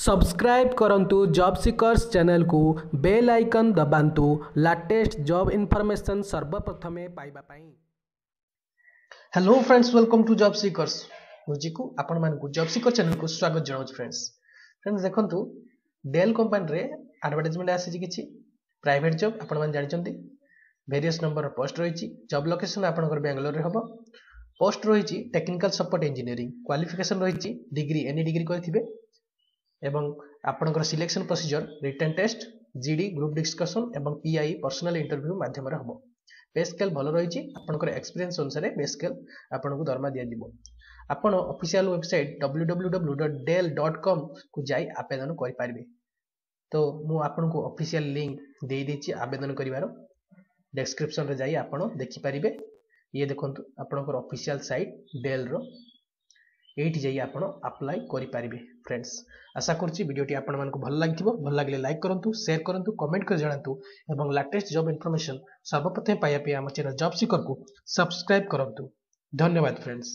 subscribe କରନ୍ତୁ job seekers ଚ୍ୟାନେଲକୁ bell icon ଦବାନ୍ତୁ ଲାଟେଷ୍ଟ ଜବ୍ ଇନଫର୍ମେସନ୍ ସର୍ବପ୍ରଥମେ ପାଇବା ପାଇଁ hello friends welcome to job seekers ମ୍ୟୁଜିକ୍କୁ ଆପଣମାନଙ୍କୁ ଜବ୍ ସିକର୍ ଚ୍ୟାନେଲକୁ ସ୍ୱାଗତ ଜଣାଉଛି ଫ୍ରେଣ୍ଡସ୍ ଫ୍ରେଣ୍ଡସ୍ ଦେଖନ୍ତୁ ଡେଲ୍ କମ୍ପାନୀରେ ଆଡ଼ଭର୍ଟାଇଜମେଣ୍ଟ ଆସିଛି କିଛି ପ୍ରାଇଭେଟ୍ ଜବ୍ ଆପଣମାନେ ଜାଣିଛନ୍ତି ଭେରିୟସ୍ ନମ୍ବରର ପୋଷ୍ଟ ରହିଛି ଜବ୍ ଲୋକେସନ୍ ଆପଣଙ୍କର ବାଙ୍ଗାଲୋରରେ ହେବ ପୋଷ୍ଟ ରହିଛି ଟେକ୍ନିକାଲ୍ ସପୋର୍ଟ ଇଞ୍ଜିନିୟରିଂ କ୍ୱାଲିଫିକେସନ୍ ରହିଛି ଡିଗ୍ରୀ ଏନି ଡିଗ୍ରୀ କରିଥିବେ এবং ଆପଣଙ୍କର selection procedure written test GD group discussion ଏବଂ ପିଆଇ ପର୍ସନାଲ ଇଣ୍ଟରଭ୍ୟୁ ମାଧ୍ୟମରେ ହେବ ପେ ସ୍କେଲ୍ ଭଲ ରହିଛି ଆପଣଙ୍କର ଏକ୍ସପିରିଏନ୍ସ ଅନୁସାରେ ପେ ସ୍କେଲ୍ ଆପଣଙ୍କୁ ଦରମା ଦିଆଯିବ ଆପଣ official website W W W dot Dell dot କମ୍କୁ ଯାଇ ଆବେଦନ କରିପାରିବେ ତ ମୁଁ ଆପଣଙ୍କୁ ଅଫିସିଆଲ ଲିଙ୍କ ଦେଇଦେଇଛି ଆବେଦନ କରିବାର ଡେସ୍କ୍ରିପ୍ସନରେ ଯାଇ ଆପଣ ଦେଖିପାରିବେ ଇଏ ଦେଖନ୍ତୁ ଆପଣଙ୍କର ଅଫିସିଆଲ ସାଇଟ୍ ଡେଲ୍ର এইটি যাই আপনার আপ্লাই করে পারবে ফ্রেন্ডস আশা করছি ভিডিওটি আপনার ভাল লাগি ভাল লাগলে লাইক করতু সেয়ার করতু কমেন্ট করে জনাতু এবং লাটেস্ট জব ইনফরমেশন সর্বপ্রথমে পাইয়া আমার চ্যানেল জব সিকর কু সবসক্রাইব করতু ধন্যবাদ ফ্রেন্ডস